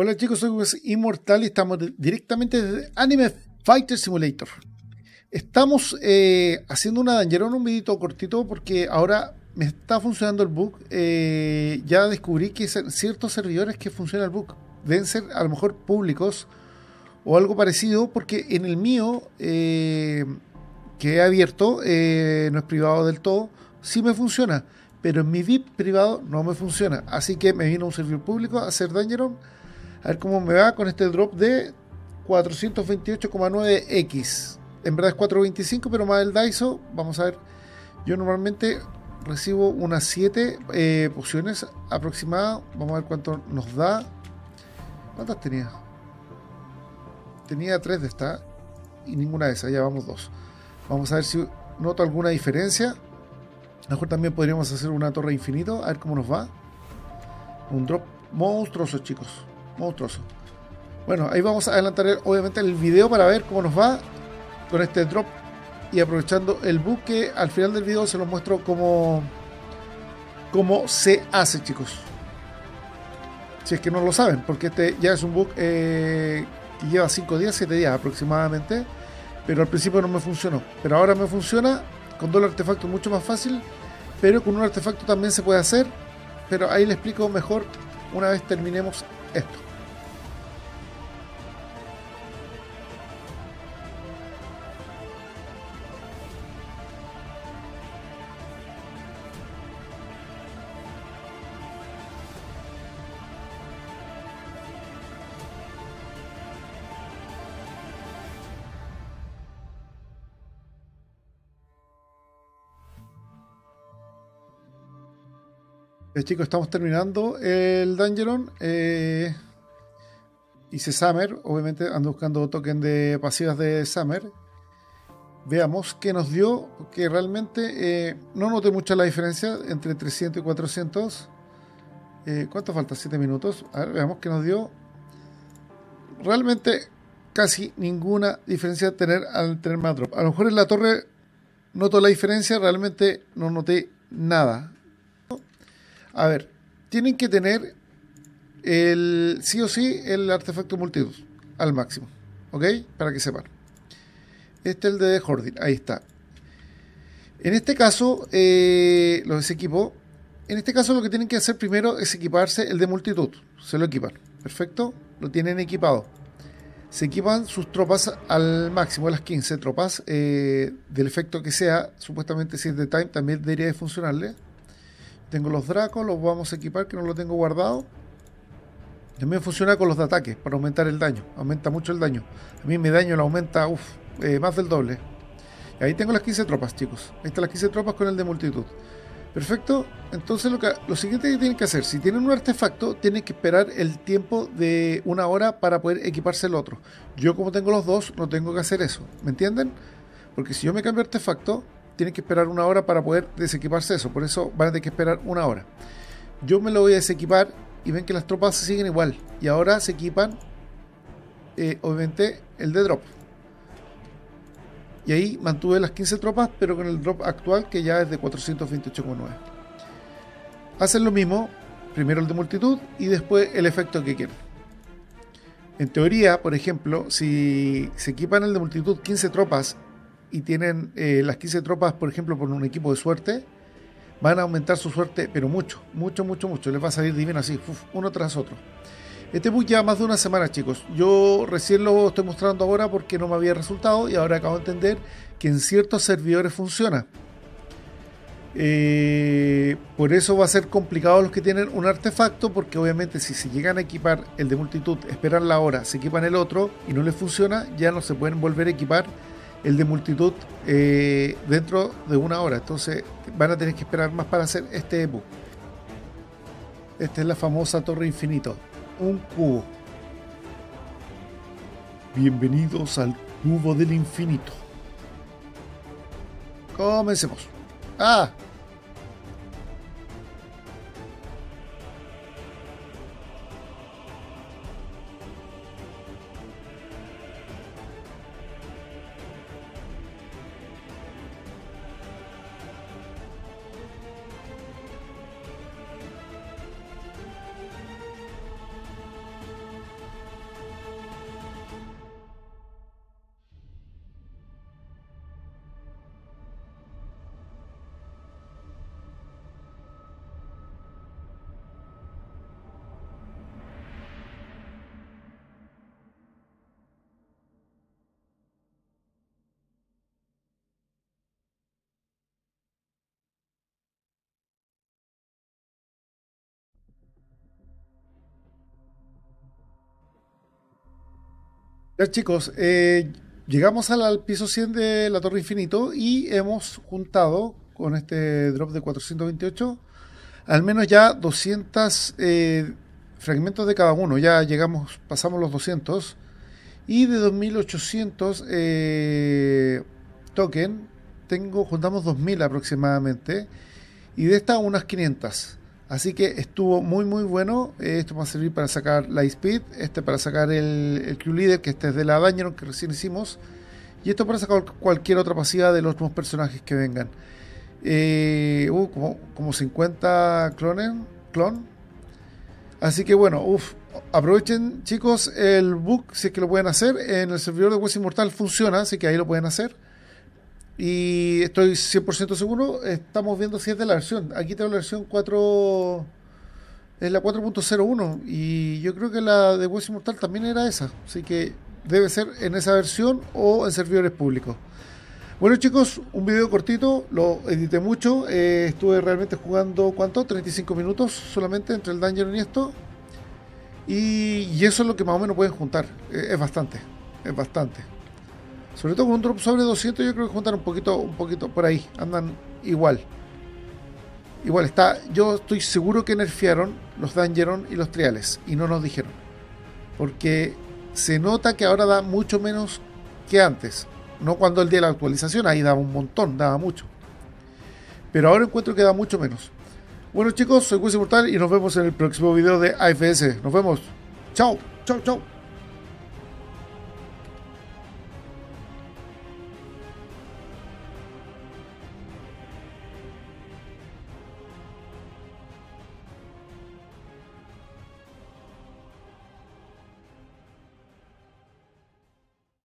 Hola chicos, soy Inmortal y estamos directamente desde Anime Fighter Simulator. Estamos eh, haciendo una dangerón, un videito cortito porque ahora me está funcionando el bug. Eh, ya descubrí que ciertos servidores que funciona el bug deben ser a lo mejor públicos o algo parecido porque en el mío eh, que he abierto, no es privado del todo, sí me funciona. Pero en mi VIP privado no me funciona. Así que me vino un servidor público a hacer Dangeron a ver cómo me va con este drop de 428,9x. En verdad es 425, pero más el Daiso. Vamos a ver. Yo normalmente recibo unas 7 eh, pociones aproximadas. Vamos a ver cuánto nos da. ¿Cuántas tenía? Tenía 3 de esta y ninguna de esas. Ya vamos 2. Vamos a ver si noto alguna diferencia. A lo mejor también podríamos hacer una torre infinito. A ver cómo nos va. Un drop monstruoso, chicos monstruoso. Bueno, ahí vamos a adelantar obviamente el video para ver cómo nos va con este drop y aprovechando el bug que al final del video se los muestro cómo, cómo se hace chicos. Si es que no lo saben, porque este ya es un bug eh, que lleva 5 días, 7 días aproximadamente, pero al principio no me funcionó. Pero ahora me funciona, con dos artefactos mucho más fácil, pero con un artefacto también se puede hacer, pero ahí les explico mejor una vez terminemos esto. Eh, chicos, estamos terminando el Dangeron. Eh, hice Summer, obviamente ando buscando token de pasivas de Summer. Veamos qué nos dio, que realmente eh, no noté mucha la diferencia entre 300 y 400. ¿Cuánto falta? 7 minutos. Veamos qué nos dio. Realmente casi ninguna diferencia tener al tener más drop. A lo mejor en la torre noto la diferencia, realmente no noté nada. A ver, tienen que tener el sí o sí el artefacto multitud al máximo. ¿Ok? Para que sepan. Este es el de Hordin. Ahí está. En este caso, eh, lo desequipo. En este caso, lo que tienen que hacer primero es equiparse el de multitud. Se lo equipan. Perfecto. Lo tienen equipado. Se equipan sus tropas al máximo, las 15 tropas. Eh, del efecto que sea, supuestamente si es de time, también debería de funcionarle. Tengo los Dracos, los vamos a equipar, que no lo tengo guardado. También funciona con los de ataque, para aumentar el daño. Aumenta mucho el daño. A mí mi daño lo aumenta, eh, más del doble. Y ahí tengo las 15 tropas, chicos. Ahí están las 15 tropas con el de multitud. Perfecto. Entonces lo, que, lo siguiente que tienen que hacer, si tienen un artefacto, tienen que esperar el tiempo de una hora para poder equiparse el otro. Yo como tengo los dos, no tengo que hacer eso. ¿Me entienden? Porque si yo me cambio artefacto, tienen que esperar una hora para poder desequiparse eso. Por eso van a tener que esperar una hora. Yo me lo voy a desequipar y ven que las tropas siguen igual. Y ahora se equipan, eh, obviamente, el de drop. Y ahí mantuve las 15 tropas, pero con el drop actual que ya es de 428,9. Hacen lo mismo, primero el de multitud y después el efecto que quieren. En teoría, por ejemplo, si se equipan el de multitud 15 tropas y tienen eh, las 15 tropas, por ejemplo, por un equipo de suerte, van a aumentar su suerte, pero mucho, mucho, mucho, mucho. Les va a salir divino así, uno tras otro. Este bug ya más de una semana, chicos. Yo recién lo estoy mostrando ahora porque no me había resultado y ahora acabo de entender que en ciertos servidores funciona. Eh, por eso va a ser complicado los que tienen un artefacto, porque obviamente si se llegan a equipar el de multitud, esperan la hora, se equipan el otro y no les funciona, ya no se pueden volver a equipar el de multitud eh, dentro de una hora. Entonces van a tener que esperar más para hacer este ebook. Esta es la famosa torre infinito. Un cubo. Bienvenidos al cubo del infinito. Comencemos. Ah, Ya chicos, eh, llegamos al, piso 100 de la Torre Infinito y hemos juntado con este drop de 428 al menos ya 200 eh, fragmentos de cada uno. Ya llegamos, pasamos los 200 y de 2800 eh, token tengo, juntamos 2000 aproximadamente y de estas unas 500. Así que estuvo muy muy bueno. Esto va a servir para sacar la Speed, este para sacar el, el Crew Leader, que este es de la Dañeron que recién hicimos. Y esto para sacar cualquier otra pasiva de los nuevos personajes que vengan. Eh, uh, como, como 50 clones, clon. Así que bueno, uff, aprovechen chicos el book si es que lo pueden hacer. En el servidor de West Inmortal funciona, así que ahí lo pueden hacer. Y estoy 100% seguro, estamos viendo si es de la versión. Aquí tengo la versión 4, es la 4.01 y yo creo que la de West Immortal también era esa. Así que debe ser en esa versión o en servidores públicos. Bueno chicos, un video cortito, lo edité mucho, eh, estuve realmente jugando, ¿cuánto? 35 minutos solamente entre el Dungeon y esto. Y, eso es lo que más o menos pueden juntar, eh, es bastante, es bastante. Sobre todo con un drop sobre 200 yo creo que juntan un poquito, un poquito por ahí. Andan igual. Igual está, yo estoy seguro que nerfearon los Dangeron y los Triales y no nos dijeron. Porque se nota que ahora da mucho menos que antes. No cuando el día de la actualización, ahí daba un montón, daba mucho. Pero ahora encuentro que da mucho menos. Bueno chicos, soy Wisi Mortal y nos vemos en el próximo video de AFS. Nos vemos. Chao, chao, chao.